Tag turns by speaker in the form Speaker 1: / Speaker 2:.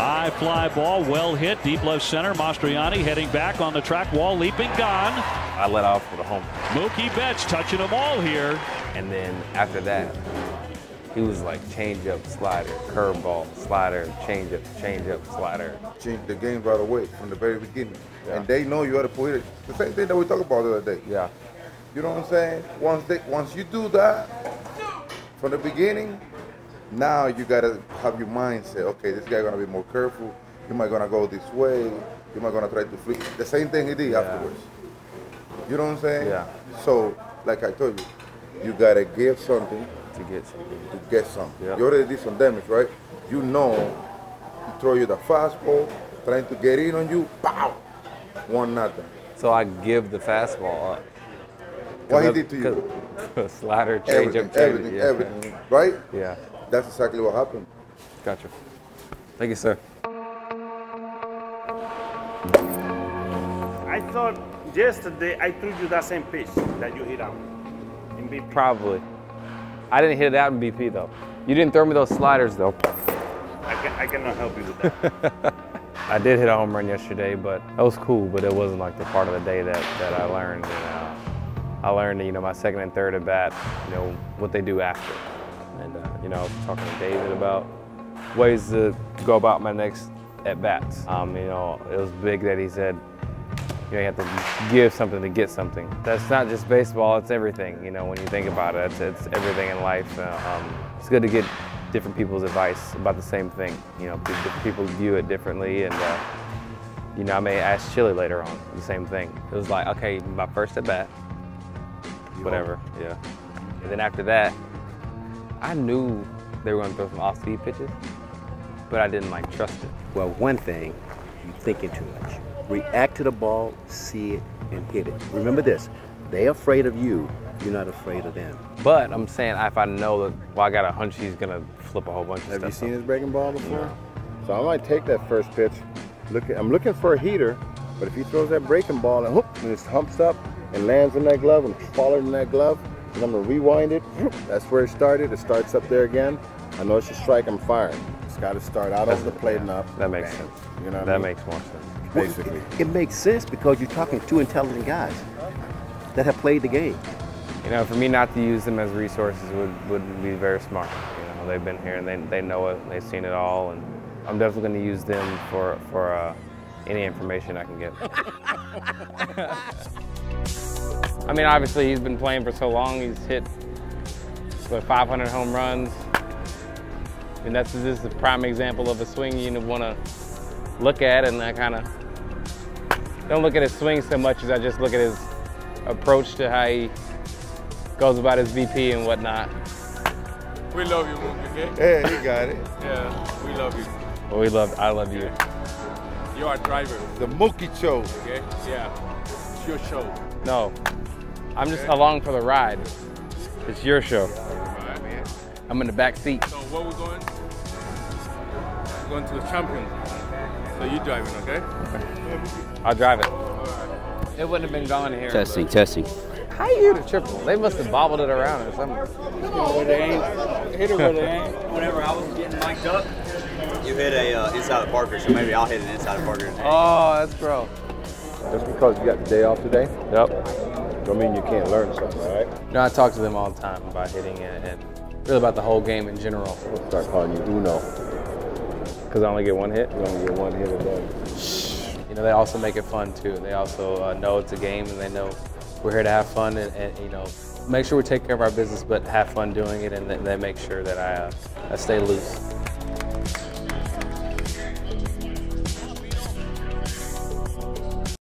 Speaker 1: High fly ball, well hit, deep left center. Mastroianni heading back on the track wall, leaping, gone.
Speaker 2: I let off for the home.
Speaker 1: Mookie Betts touching them all here.
Speaker 2: And then after that, he was like change up, slider, curveball, slider, change up, change up, slider.
Speaker 3: Change the game right away from the very beginning.
Speaker 2: Yeah.
Speaker 3: And they know you ought to put it. The same thing that we talked about the other day.
Speaker 2: Yeah.
Speaker 3: You know what I'm saying? Once they once you do that from the beginning, now you gotta have your mindset. Okay, this guy gonna be more careful. He might gonna go this way. He might gonna try to flee. The same thing he did
Speaker 2: Yeah.
Speaker 3: afterwards. You know what I'm saying?
Speaker 2: Yeah.
Speaker 3: So, like I told you, you gotta give something
Speaker 2: To get something.
Speaker 3: to get something.
Speaker 2: Yeah.
Speaker 3: You already did some damage, right? You know, he throw you the fastball, trying to get in on you, pow, one nothing.
Speaker 2: So I give the fastball up.
Speaker 3: What he did to you?
Speaker 2: you? slider, change
Speaker 3: Everything,
Speaker 2: up, change
Speaker 3: everything,
Speaker 2: yeah.
Speaker 3: everything, right?
Speaker 2: Yeah.
Speaker 3: That's exactly what happened.
Speaker 2: Gotcha. Thank you, sir.
Speaker 4: I thought yesterday I threw you that same pitch that you hit out in BP.
Speaker 2: Probably. I didn't hit it out in BP though. You didn't throw me those sliders though.
Speaker 4: I, can, I cannot help you with that.
Speaker 2: I did hit a home run yesterday, but that was cool. But it wasn't like the part of the day that, that I learned. And, uh, I learned, you know, my second and third at bat, you know, what they do after. You know, I was talking to David about ways to go about my next at bats. Um, you know, it was big that he said, you know, you have to give something to get something. That's not just baseball, it's everything, you know, when you think about it. It's, it's everything in life. Uh, um, it's good to get different people's advice about the same thing. You know, people view it differently and, uh, you know, I may ask Chili later on the same thing. It was like, okay, my first at bat, whatever, yeah. And then after that, I knew they were gonna throw some off-speed pitches, but I didn't like trust it.
Speaker 5: Well, one thing, you're thinking too much. React to the ball, see it, and hit it. Remember this, they're afraid of you, you're not afraid of them.
Speaker 2: But I'm saying if I know that, well, I got a hunch he's gonna flip a whole bunch of
Speaker 6: Have
Speaker 2: stuff.
Speaker 6: you seen
Speaker 2: up.
Speaker 6: his breaking ball before? So I might take that first pitch. Look, at, I'm looking for a heater, but if he throws that breaking ball and whoop, and it humps up and lands in that glove and falls in that glove, and I'm gonna rewind it. That's where it started. It starts up there again. I know it's a strike. I'm firing. It's got to start out over the plate and up.
Speaker 2: That makes
Speaker 6: Bang.
Speaker 2: sense.
Speaker 6: You know what
Speaker 2: that
Speaker 6: I mean?
Speaker 2: makes more sense.
Speaker 6: Basically.
Speaker 5: It makes sense because you're talking to two intelligent guys that have played the game.
Speaker 2: You know, for me not to use them as resources would, would be very smart. You know, they've been here and they, they know it, they've seen it all, and I'm definitely going to use them for, for uh, any information I can get. I mean, obviously he's been playing for so long, he's hit what, 500 home runs. And that's this is the prime example of a swing you want to look at, and I kind of don't look at his swing so much as I just look at his approach to how he goes about his BP and whatnot.
Speaker 7: We love you, Mookie, okay?
Speaker 3: Yeah, he got it.
Speaker 7: Yeah, we love you.
Speaker 2: Well, we love, I love you.
Speaker 7: You are driver,
Speaker 3: The Mookie Show.
Speaker 7: okay? Yeah. It's your show.
Speaker 2: No, I'm just along for the ride. It's your show.
Speaker 7: Alright, man.
Speaker 2: I'm in the back seat.
Speaker 7: So where we going? We're going to the champion. So you driving, okay? okay.
Speaker 2: I'll drive it. It wouldn't have been gone here.
Speaker 5: Testing, testing.
Speaker 2: How you hit a triple? They must have bobbled it around or something.
Speaker 8: where they ain't. Hit it where they ain't. Whenever I was getting mic'd up, you hit a uh, inside of Parker, so maybe I'll hit an inside of Parker.
Speaker 2: Oh, that's bro.
Speaker 6: Just because you got the day off today,
Speaker 2: Yep.
Speaker 6: Don't mean you can't learn something, all right?
Speaker 2: You know, I talk to them all the time about hitting it and really about the whole game in general.
Speaker 6: We'll start calling you Uno.
Speaker 2: Because I only get one hit.
Speaker 6: You only get one hit a day.
Speaker 2: You know, they also make it fun too. They also uh, know it's a game and they know we're here to have fun and, and you know, make sure we take care of our business, but have fun doing it and they- they make sure that I, uh, I stay loose.